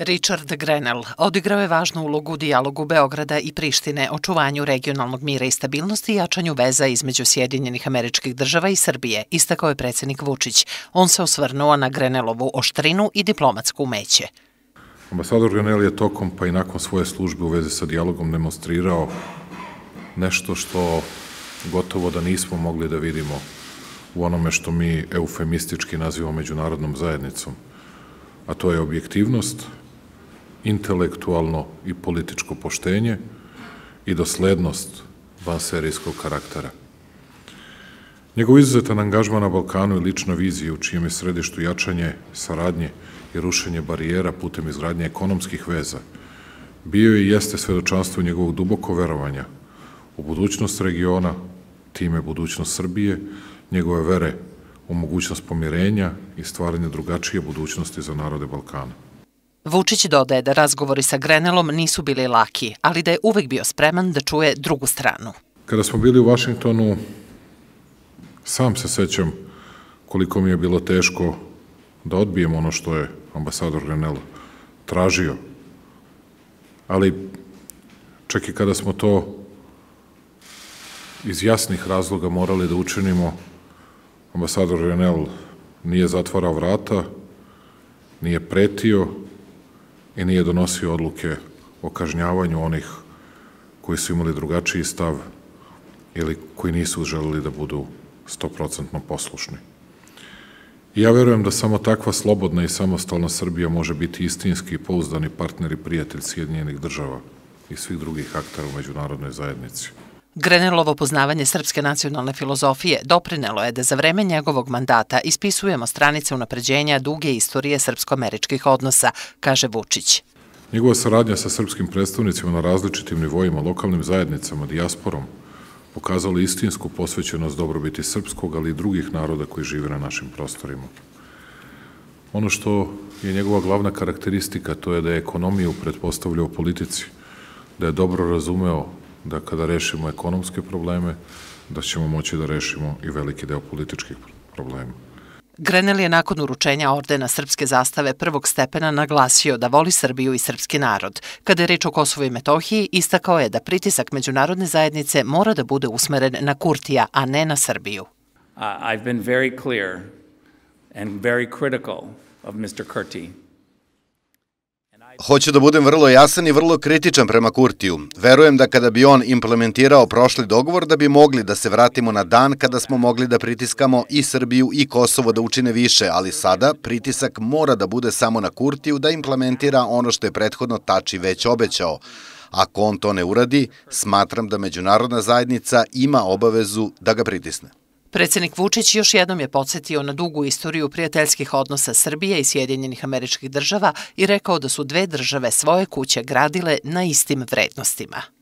Richard Grenell odigrao je važnu ulogu u dijalogu Beograda i Prištine, očuvanju regionalnog mira i stabilnosti i jačanju veza između Sjedinjenih američkih država i Srbije, istakao je predsednik Vučić. On se osvrnuo na Grenelovu oštrinu i diplomatsku umeće. Ambasador Grenell je tokom pa i nakon svoje službe u vezi sa dijalogom demonstrirao nešto što gotovo da nismo mogli da vidimo u onome što mi eufemistički nazivamo međunarodnom zajednicom, a to je objektivnost, intelektualno i političko poštenje i doslednost vanserijskog karaktera. Njegov izuzetan angažman na Balkanu i lična vizija u čijem je središtu jačanje, saradnje i rušenje barijera putem izgradnje ekonomskih veza bio i jeste svedočanstvo njegovog duboko verovanja u budućnost regiona, time budućnost Srbije, njegove vere u mogućnost pomirenja i stvaranja drugačije budućnosti za narode Balkana. Vučić dodaje da razgovori sa Grenelom nisu bili laki, ali da je uvek bio spreman da čuje drugu stranu. Kada smo bili u Vašingtonu, sam se sećam koliko mi je bilo teško da odbijem ono što je ambasador Grenel tražio. Ali čak i kada smo to iz jasnih razloga morali da učinimo, ambasador Renel nije zatvarao vrata, nije pretio, i nije donosio odluke o kažnjavanju onih koji su imali drugačiji stav ili koji nisu želeli da budu stoprocentno poslušni. I ja verujem da samo takva slobodna i samostalna Srbija može biti istinski i pouzdani partner i prijatelj Sjedinjenih država i svih drugih aktara u međunarodnoj zajednici. Grenelovo poznavanje srpske nacionalne filozofije doprinelo je da za vreme njegovog mandata ispisujemo stranice unapređenja duge istorije srpsko-američkih odnosa, kaže Vučić. Njegova saradnja sa srpskim predstavnicima na različitim nivoima, lokalnim zajednicama, dijasporom, pokazala istinsku posvećenost dobrobiti srpskog, ali i drugih naroda koji žive na našim prostorima. Ono što je njegova glavna karakteristika, to je da je ekonomiju pretpostavljao politici, da je dobro razumeo da kada rešimo ekonomske probleme, da ćemo moći da rešimo i veliki deo političkih problema. Grenel je nakon uručenja ordena srpske zastave prvog stepena naglasio da voli Srbiju i srpski narod. Kada je reč o Kosovo i Metohiji, istakao je da pritisak međunarodne zajednice mora da bude usmeren na Kurtija, a ne na Srbiju. I've been very clear and very critical of Mr. Kurti Hoću da budem vrlo jasan i vrlo kritičan prema Kurtiju. Verujem da kada bi on implementirao prošli dogovor da bi mogli da se vratimo na dan kada smo mogli da pritiskamo i Srbiju i Kosovo da učine više, ali sada pritisak mora da bude samo na Kurtiju da implementira ono što je prethodno Tači već obećao. Ako on to ne uradi, smatram da međunarodna zajednica ima obavezu da ga pritisne. Predsednik Vučić još jednom je podsjetio na dugu istoriju prijateljskih odnosa Srbije i Sjedinjenih američkih država i rekao da su dve države svoje kuće gradile na istim vrednostima.